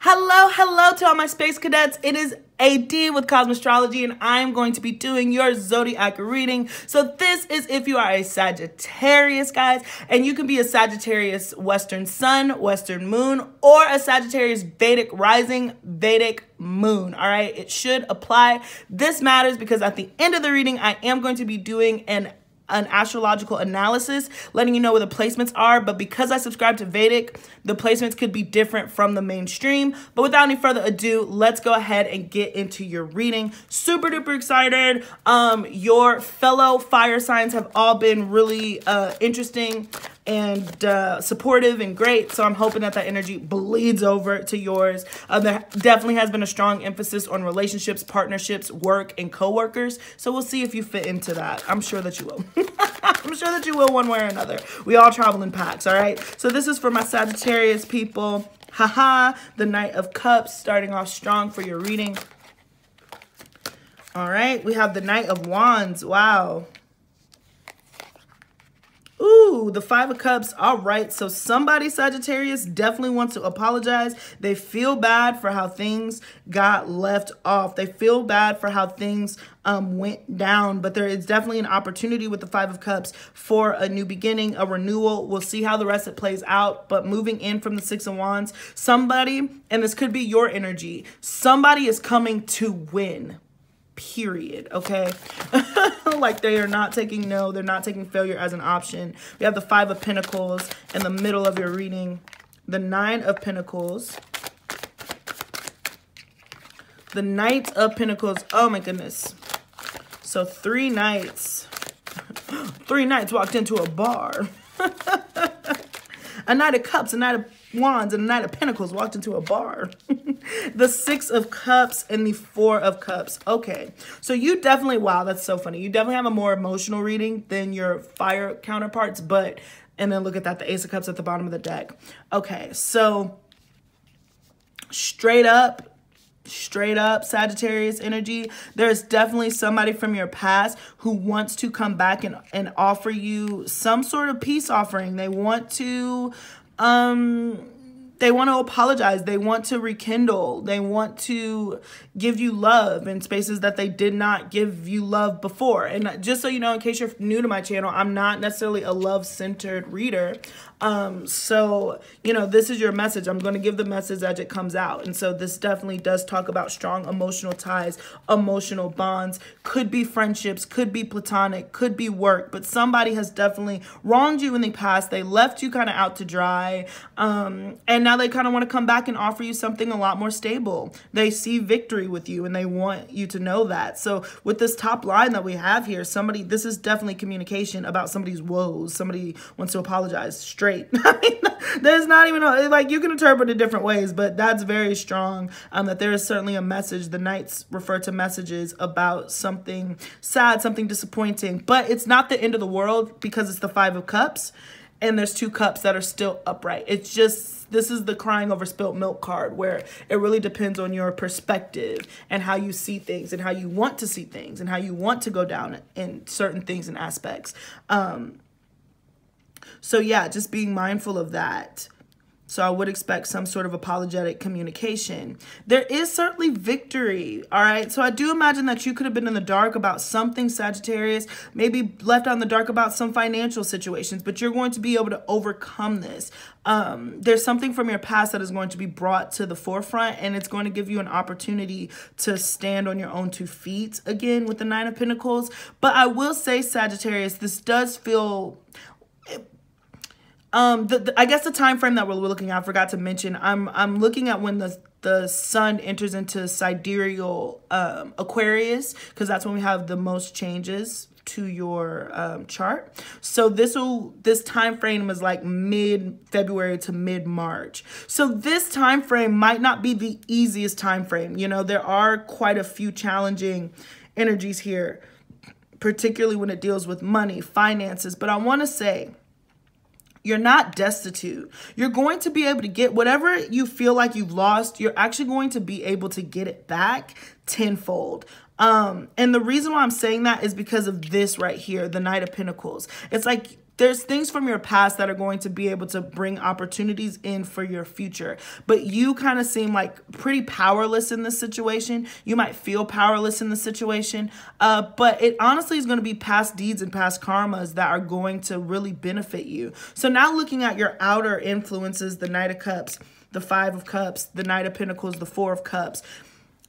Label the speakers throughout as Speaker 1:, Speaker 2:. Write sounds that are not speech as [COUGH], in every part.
Speaker 1: Hello, hello to all my space cadets. It is AD with Kosmostrology, and I'm going to be doing your zodiac reading. So this is if you are a Sagittarius, guys, and you can be a Sagittarius Western Sun, Western Moon, or a Sagittarius Vedic Rising, Vedic Moon. All right, it should apply. This matters because at the end of the reading, I am going to be doing an an astrological analysis, letting you know where the placements are. But because I subscribe to Vedic, the placements could be different from the mainstream. But without any further ado, let's go ahead and get into your reading. Super duper excited. Um, your fellow fire signs have all been really uh, interesting and uh, supportive and great. So I'm hoping that that energy bleeds over to yours. Uh, there definitely has been a strong emphasis on relationships, partnerships, work, and coworkers. So we'll see if you fit into that. I'm sure that you will. [LAUGHS] I'm sure that you will one way or another. We all travel in packs, all right? So this is for my Sagittarius people. Haha, the Knight of Cups starting off strong for your reading. All right, we have the Knight of Wands. Wow. Ooh, the Five of Cups. All right. So somebody, Sagittarius, definitely wants to apologize. They feel bad for how things got left off. They feel bad for how things um, went down. But there is definitely an opportunity with the Five of Cups for a new beginning, a renewal. We'll see how the rest of it plays out. But moving in from the Six of Wands, somebody, and this could be your energy, somebody is coming to win period okay? [LAUGHS] Like they are not taking no they're not taking failure as an option. We have the five of pentacles in the middle of your reading. The nine of pentacles. The knight of pentacles oh my goodness. So three knights [GASPS] three knights walked into a bar. [LAUGHS] A knight of cups a knight of wands and the knight of pentacles walked into a bar. [LAUGHS] The six of cups and the four of cups. Okay so you definitely wow that's so funny. You definitely have a more emotional reading than your fire counterparts but and then look at that the ace of cups at the bottom of the deck. Okay so straight up straight up Sagittarius energy, there's definitely somebody from your past who wants to come back and, and offer you some sort of peace offering. They want to um they want to apologize. They want to rekindle. They want to give you love in spaces that they did not give you love before. And just so you know, in case you're new to my channel, I'm not necessarily a love-centered reader. Um, so, you know, this is your message. I'm going to give the message as it comes out. And so this definitely does talk about strong emotional ties, emotional bonds, could be friendships, could be platonic, could be work, but somebody has definitely wronged you in the past. They left you kind of out to dry. Um, and now they kind of want to come back and offer you something a lot more stable. They see victory with you and they want you to know that. So with this top line that we have here, somebody, this is definitely communication about somebody's woes. Somebody wants to apologize straight straight. [LAUGHS] I mean, there's not even, a, like, you can interpret it different ways, but that's very strong um, that there is certainly a message. The Knights refer to messages about something sad, something disappointing, but it's not the end of the world because it's the Five of Cups and there's two cups that are still upright. It's just, this is the crying over spilt milk card where it really depends on your perspective and how you see things and how you want to see things and how you want to go down in certain things and aspects. Um, so yeah, just being mindful of that. So I would expect some sort of apologetic communication. There is certainly victory, all right? So I do imagine that you could have been in the dark about something, Sagittarius, maybe left on the dark about some financial situations, but you're going to be able to overcome this. Um, there's something from your past that is going to be brought to the forefront, and it's going to give you an opportunity to stand on your own two feet again with the Nine of Pentacles. But I will say, Sagittarius, this does feel um, the, the, I guess the time frame that we're looking at, I forgot to mention. I'm I'm looking at when the the sun enters into sidereal um, Aquarius because that's when we have the most changes to your um, chart. So this will this time frame is like mid February to mid March. So this time frame might not be the easiest time frame. You know, there are quite a few challenging energies here, particularly when it deals with money, finances. But I want to say you're not destitute. You're going to be able to get whatever you feel like you've lost, you're actually going to be able to get it back tenfold. Um, and the reason why I'm saying that is because of this right here, the Knight of Pentacles. It's like there's things from your past that are going to be able to bring opportunities in for your future. But you kind of seem like pretty powerless in this situation. You might feel powerless in the situation. Uh, but it honestly is going to be past deeds and past karmas that are going to really benefit you. So now looking at your outer influences, the Knight of Cups, the Five of Cups, the Knight of Pentacles, the Four of Cups.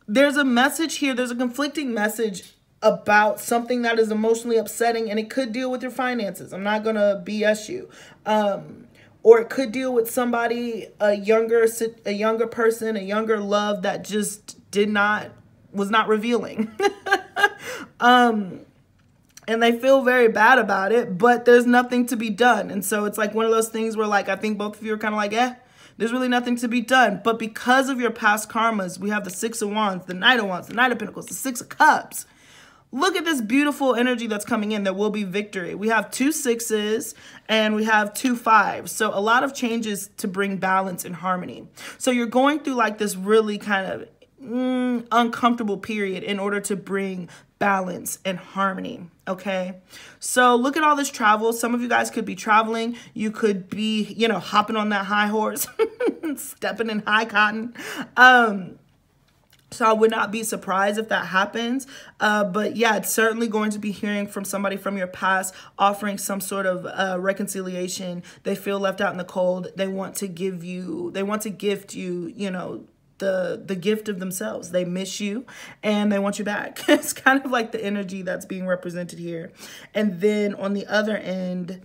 Speaker 1: There's a message here. There's a conflicting message about something that is emotionally upsetting and it could deal with your finances. I'm not going to BS you. Um, or it could deal with somebody, a younger, a younger person, a younger love that just did not, was not revealing. [LAUGHS] um, and they feel very bad about it, but there's nothing to be done. And so it's like one of those things where like, I think both of you are kind of like, eh, there's really nothing to be done. But because of your past karmas, we have the Six of Wands, the Knight of Wands, the Knight of Pentacles, the Six of Cups. Look at this beautiful energy that's coming in. There will be victory. We have two sixes and we have two fives. So a lot of changes to bring balance and harmony. So you're going through like this really kind of mm, uncomfortable period in order to bring balance and harmony. Okay. So look at all this travel. Some of you guys could be traveling. You could be, you know, hopping on that high horse, [LAUGHS] stepping in high cotton. Um, so I would not be surprised if that happens. Uh, but yeah, it's certainly going to be hearing from somebody from your past offering some sort of uh, reconciliation. They feel left out in the cold. They want to give you, they want to gift you, you know, the the gift of themselves. They miss you and they want you back. [LAUGHS] it's kind of like the energy that's being represented here. And then on the other end,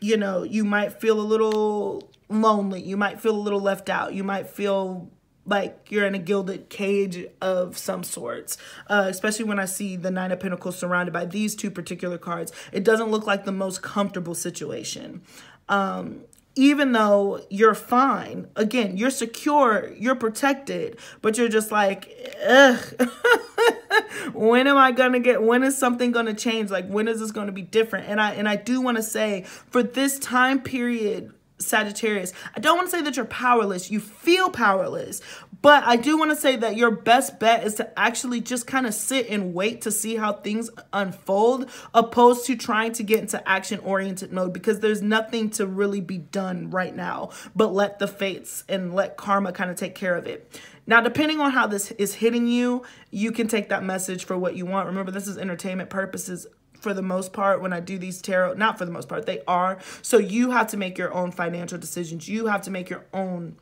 Speaker 1: you know, you might feel a little lonely. You might feel a little left out. You might feel like you're in a gilded cage of some sorts, uh, especially when I see the Nine of Pentacles surrounded by these two particular cards. It doesn't look like the most comfortable situation. Um, even though you're fine, again, you're secure, you're protected, but you're just like, ugh. [LAUGHS] when am I gonna get when is something gonna change? Like when is this gonna be different? And I and I do want to say for this time period Sagittarius, I don't want to say that you're powerless. You feel powerless. But I do want to say that your best bet is to actually just kind of sit and wait to see how things unfold, opposed to trying to get into action oriented mode because there's nothing to really be done right now, but let the fates and let karma kind of take care of it. Now, depending on how this is hitting you, you can take that message for what you want. Remember, this is entertainment purposes for the most part when I do these tarot. Not for the most part, they are. So you have to make your own financial decisions. You have to make your own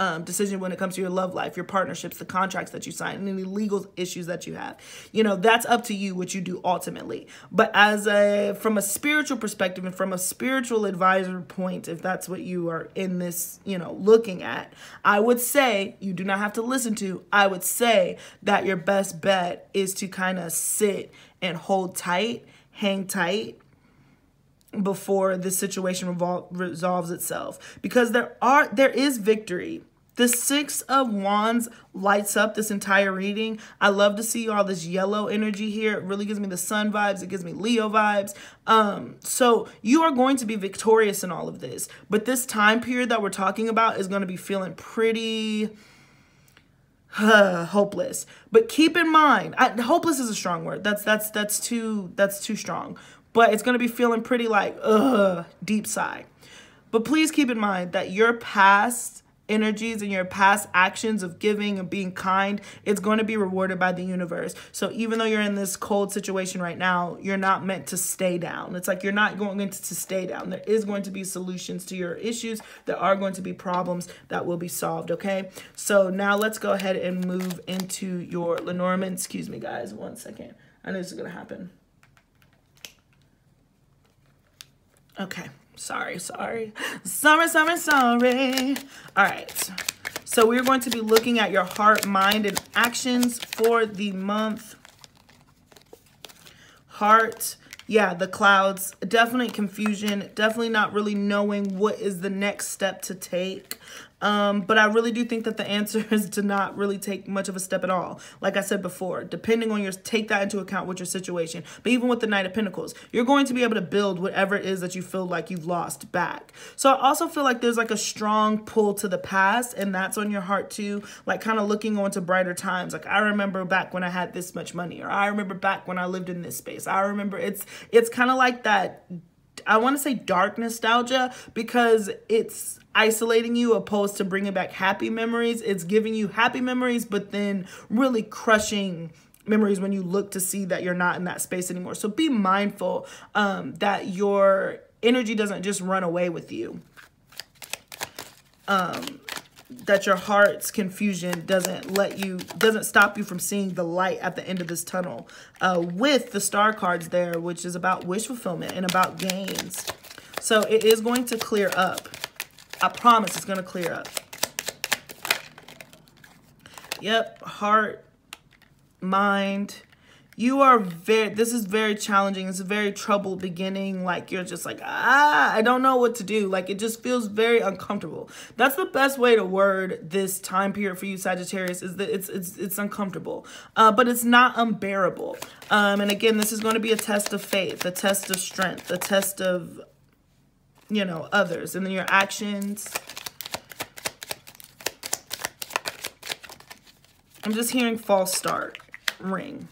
Speaker 1: um, decision when it comes to your love life, your partnerships, the contracts that you sign, and any legal issues that you have. You know, that's up to you what you do ultimately. But as a from a spiritual perspective and from a spiritual advisor point, if that's what you are in this, you know, looking at, I would say you do not have to listen to. I would say that your best bet is to kind of sit and hold tight, hang tight before the situation resolves itself. Because there are there is victory. The six of wands lights up this entire reading. I love to see all this yellow energy here. It really gives me the sun vibes. It gives me leo vibes. Um so you are going to be victorious in all of this. But this time period that we're talking about is going to be feeling pretty hopeless. But keep in mind, I, hopeless is a strong word. That's that's that's too that's too strong. But it's gonna be feeling pretty like ugh, deep sigh. But please keep in mind that your past energies and your past actions of giving and being kind, it's going to be rewarded by the universe. So even though you're in this cold situation right now, you're not meant to stay down. It's like you're not going to stay down. There is going to be solutions to your issues. There are going to be problems that will be solved, okay? So now let's go ahead and move into your Lenormand. Excuse me, guys, one second. I know this is going to happen. Okay. Sorry, sorry. Sorry, sorry, sorry. All right. So we're going to be looking at your heart, mind, and actions for the month. Heart, yeah, the clouds, definitely confusion, definitely not really knowing what is the next step to take. Um, but I really do think that the answer [LAUGHS] is to not really take much of a step at all. Like I said before, depending on your, take that into account with your situation. But even with the Knight of Pentacles, you're going to be able to build whatever it is that you feel like you've lost back. So I also feel like there's like a strong pull to the past and that's on your heart too. Like kind of looking on to brighter times. Like I remember back when I had this much money or I remember back when I lived in this space. I remember it's, it's kind of like that I want to say dark nostalgia because it's isolating you opposed to bringing back happy memories. It's giving you happy memories, but then really crushing memories when you look to see that you're not in that space anymore. So be mindful um, that your energy doesn't just run away with you. Um, that your heart's confusion doesn't let you, doesn't stop you from seeing the light at the end of this tunnel. Uh, with the star cards there, which is about wish fulfillment and about gains. So it is going to clear up. I promise it's going to clear up. Yep, heart, mind, you are very this is very challenging. It's a very troubled beginning. Like you're just like ah i don't know what to do. Like it just feels very uncomfortable. That's the best way to word this time period for you sagittarius is that it's it's it's uncomfortable. Uh, but it's not unbearable. Um, and again this is going to be a test of faith a test of strength a test of you know others. And then your actions. I'm just hearing false start ring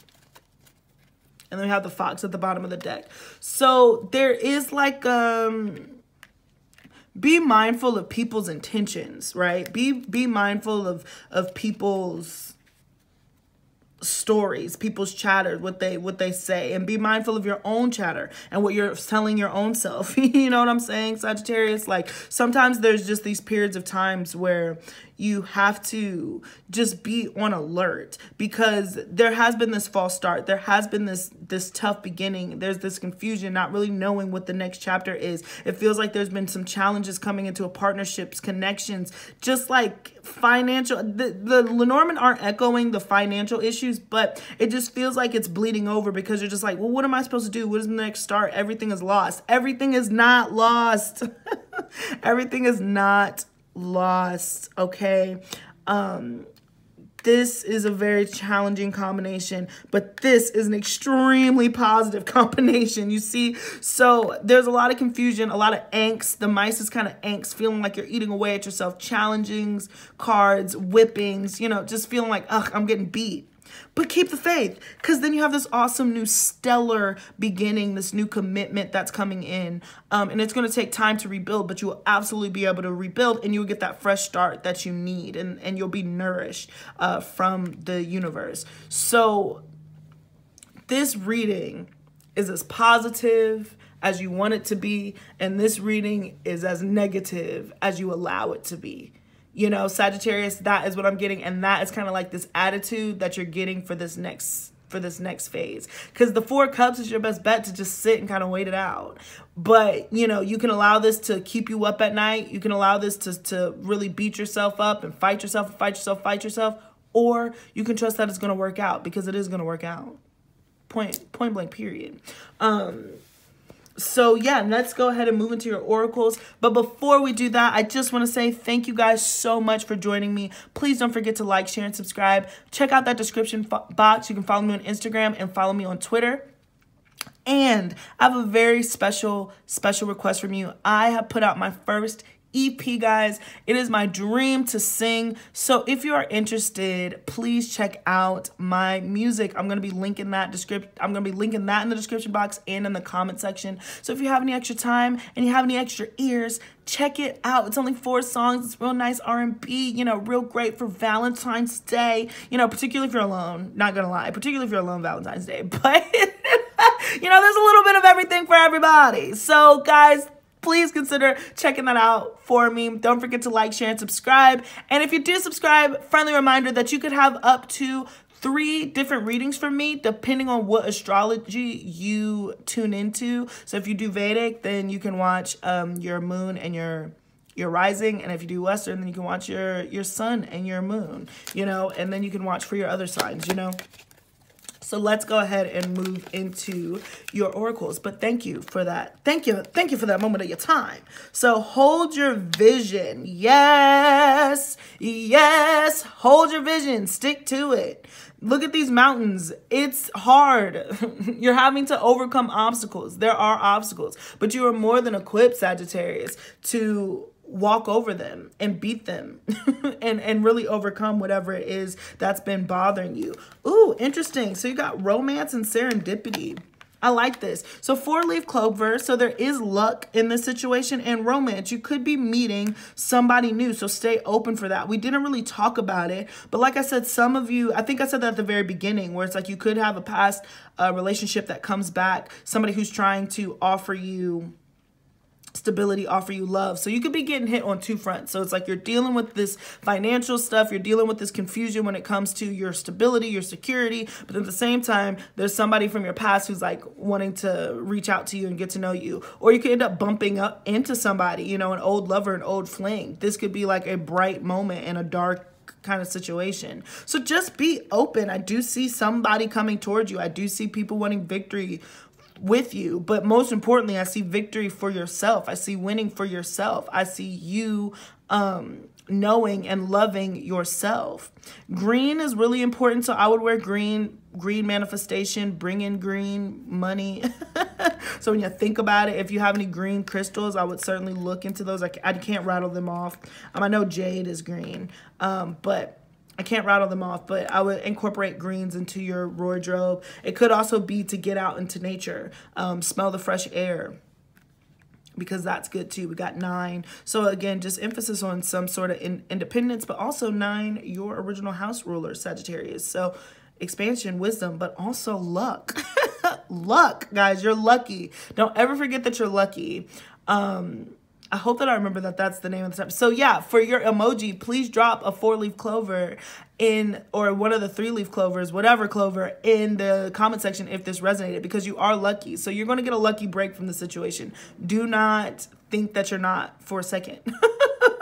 Speaker 1: and then we have the fox at the bottom of the deck. So there is like, um, be mindful of people's intentions, right? Be, be mindful of, of people's stories people's chatter what they what they say and be mindful of your own chatter and what you're telling your own self [LAUGHS] you know what i'm saying sagittarius like sometimes there's just these periods of times where you have to just be on alert because there has been this false start. There has been this this tough beginning. There's this confusion, not really knowing what the next chapter is. It feels like there's been some challenges coming into a partnerships, connections, just like financial. The, the Lenormand aren't echoing the financial issues, but it just feels like it's bleeding over because you're just like, well, what am I supposed to do? What is the next start? Everything is lost. Everything is not lost. [LAUGHS] Everything is not lost, okay? Um, this is a very challenging combination, but this is an extremely positive [LAUGHS] combination. You see, so there's a lot of confusion, a lot of angst. The mice is kind of angst, feeling like you're eating away at yourself. Challengings, cards, whippings, you know, just feeling like, ugh, I'm getting beat. But keep the faith because then you have this awesome new stellar beginning, this new commitment that's coming in. Um, and it's going to take time to rebuild, but you will absolutely be able to rebuild and you'll get that fresh start that you need and, and you'll be nourished uh, from the universe. So this reading is as positive as you want it to be, and this reading is as negative as you allow it to be you know, Sagittarius, that is what I'm getting. And that is kind of like this attitude that you're getting for this next for this next phase. Because the four cups is your best bet to just sit and kind of wait it out. But you know you can allow this to keep you up at night. You can allow this to, to really beat yourself up and fight yourself fight yourself fight yourself. Or you can trust that it's going to work out because it is going to work out. Point point blank period. Um so yeah, let's go ahead and move into your oracles. But before we do that, I just want to say thank you guys so much for joining me. Please don't forget to like, share, and subscribe. Check out that description box. You can follow me on Instagram and follow me on Twitter. And I have a very special, special request from you. I have put out my first EP, guys. It is my dream to sing. So if you are interested, please check out my music. I'm to be linking that description. I'm to be linking that in the description box and in the comment section. So if you have any extra time and you have any extra ears, check it out. It's only four songs. It's real nice R&B, you know, real great for Valentine's Day. You know, particularly if you're alone. Not to lie. Particularly if you're alone Valentine's Day. [LAUGHS] But, [LAUGHS] you know, there's a little bit of everything for everybody. So, guys, please consider checking that out for me. Don't forget to like, share, and subscribe. And if you do subscribe, friendly reminder that you could have up to three different readings from me depending on what astrology you tune into. So if you do Vedic, then you can watch um, your moon and your your rising and if you do western then you can watch your your sun and your moon you know and then you can watch for your other signs you know so let's go ahead and move into your oracles. But thank you for that. Thank you. Thank you for that moment of your time. So hold your vision. Yes. Yes. Hold your vision. Stick to it. Look at these mountains. It's hard. [LAUGHS] You're having to overcome obstacles. There are obstacles, but you are more than equipped, Sagittarius, to walk over them and beat them [LAUGHS] and and really overcome whatever it is that's been bothering you. Ooh, interesting. So you got romance and serendipity. I like this. So four leaf clover. So there is luck in this situation and romance. You could be meeting somebody new. So stay open for that. We didn't really talk about it. But like I said, some of you, I think I said that at the very beginning where it's like you could have a past uh, relationship that comes back. Somebody who's trying to offer you stability offer you love so you could be getting hit on two fronts so it's like you're dealing with this financial stuff you're dealing with this confusion when it comes to your stability your security but at the same time there's somebody from your past who's like wanting to reach out to you and get to know you or you could end up bumping up into somebody you know an old lover an old fling this could be like a bright moment in a dark kind of situation. So just be open. I do see somebody coming towards you. I do see people wanting victory with you. But most importantly, I see victory for yourself. I see winning for yourself. I see you um, knowing and loving yourself. Green is really important. So I would wear green, green manifestation, bring in green money. [LAUGHS] so when you think about it, if you have any green crystals, I would certainly look into those. I, I can't rattle them off. Um, I know jade is green, um, but I can't rattle them off, but I would incorporate greens into your wardrobe. It could also be to get out into nature, um, smell the fresh air because that's good too. We got nine. So again, just emphasis on some sort of in independence, but also nine, your original house ruler, Sagittarius. So expansion, wisdom, but also luck. [LAUGHS] luck, guys, you're lucky. Don't ever forget that you're lucky. Um, I hope that I remember that that's the name of the time. So yeah, for your emoji, please drop a four-leaf clover in or one of the three-leaf clovers, whatever clover, in the comment section if this resonated because you are lucky. So you're going to get a lucky break from the situation. Do not think that you're not for a second. [LAUGHS]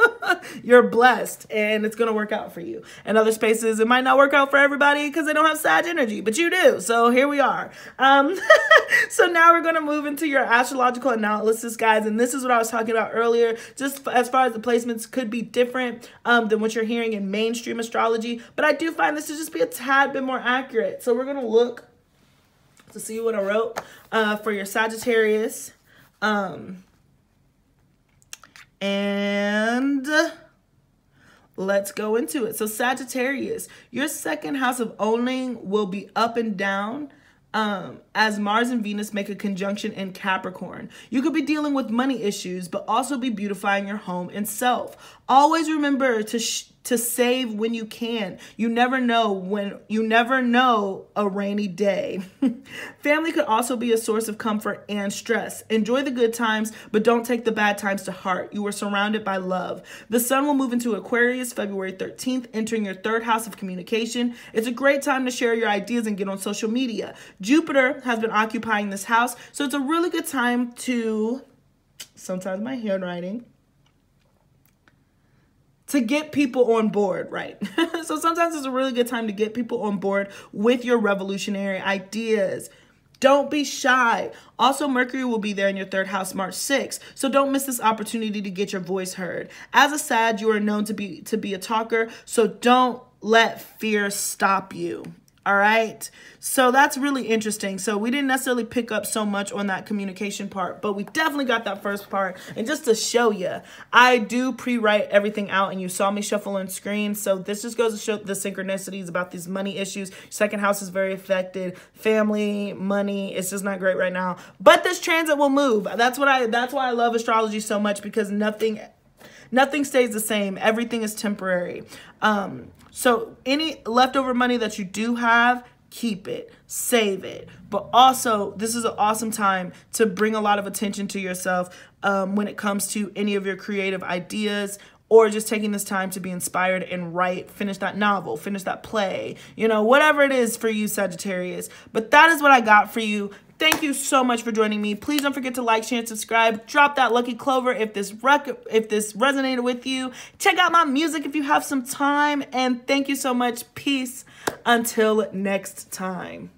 Speaker 1: you're blessed and it's going to work out for you. In other spaces, it might not work out for everybody because they don't have Sag energy, but you do. So here we are. Um, [LAUGHS] so now we're going to move into your astrological analysis, guys. And this is what I was talking about earlier. Just as far as the placements could be different um, than what you're hearing in mainstream astrology. But I do find this to just be a tad bit more accurate. So we're going to look to see what I wrote uh, for your Sagittarius. Um, and let's go into it. So Sagittarius, your second house of owning will be up and down um, as Mars and Venus make a conjunction in Capricorn. You could be dealing with money issues, but also be beautifying your home and self. Always remember to to save when you can. You never know when you never know a rainy day. [LAUGHS] Family could also be a source of comfort and stress. Enjoy the good times, but don't take the bad times to heart. You are surrounded by love. The sun will move into Aquarius February 13th, entering your third house of communication. It's a great time to share your ideas and get on social media. Jupiter has been occupying this house, so it's a really good time to sometimes my handwriting to get people on board, right? [LAUGHS] so sometimes it's a really good time to get people on board with your revolutionary ideas. Don't be shy. Also, Mercury will be there in your third house March 6th, so don't miss this opportunity to get your voice heard. As a Sag, you are known to be to be a talker, so don't let fear stop you. All right. So that's really interesting. So we didn't necessarily pick up so much on that communication part, but we definitely got that first part. And just to show you, I do pre-write everything out and you saw me shuffle on screen. So this just goes to show the synchronicities about these money issues. Second house is very affected. Family, money, it's just not great right now. But this transit will move. That's what I that's why I love astrology so much because nothing nothing stays the same. Everything is temporary. Um, so any leftover money that you do have, keep it, save it. But also, this is an awesome time to bring a lot of attention to yourself um, when it comes to any of your creative ideas or just taking this time to be inspired and write, finish that novel, finish that play, you know, whatever it is for you, Sagittarius. But that is what I got for you. Thank you so much for joining me. Please don't forget to like, share, and subscribe. Drop that lucky clover if this rec if this resonated with you. Check out my music if you have some time. And thank you so much. Peace until next time.